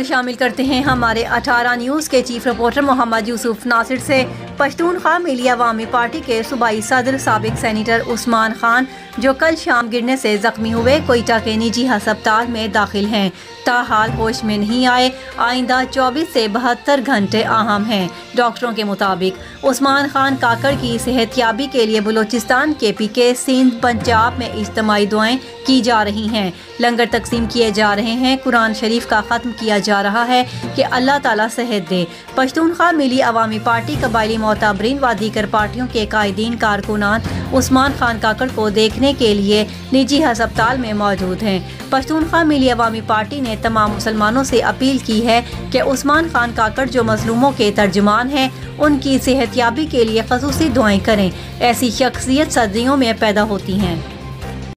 खबर शामिल करते हैं हमारे 18 न्यूज़ के चीफ रिपोर्टर मोहम्मद यूसुफ नासिर से। पश्तूनख्वा मिली अवामी पार्टी के सूबाई सदर सबक सैनिटर उस्मान खान, जो कल शाम गिरने से जख्मी हुए कोयटा के निजी हस्पताल में दाखिल हैं। ताहाल होश में नहीं आए, आइंदा 24 से बहत्तर घंटे अहम हैं। डॉक्टरों के मुताबिक, उस्मान खान काकड़ की सेहतियाबी के लिए बलोचिस्तान के पी के सिंध पंजाब में इज्तमाही दुआएँ की जा रही हैं। लंगर तकसीम किए जा रहे हैं। कुरान शरीफ का ख़त्म किया जा रहा है कि अल्लाह ताला सेहत दे। पश्तूनख्वा मिली अवामी पार्टी कबायली मोतबरीन दीगर पार्टियों के कायदीन कारकुनान उस्मान खान काकड़ को देखने के लिए निजी हस्पताल में मौजूद हैं। पश्तूनखा मिली अवामी पार्टी ने तमाम मुसलमानों से अपील की है कि उस्मान खान काकड़ जो मजलूमों के तर्जुमान हैं, उनकी सेहतियाबी के लिए खसूसी दुआएँ करें। ऐसी शख्सियत सर्दियों में पैदा होती हैं।